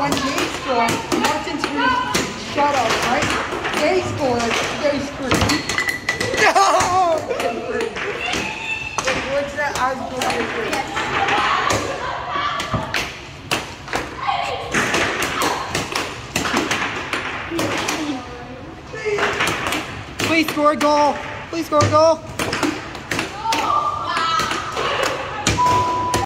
when they scored, Martin screamed, shut up, right? They score. they screamed. No! What's that? I was. Please score a goal. Please score a goal.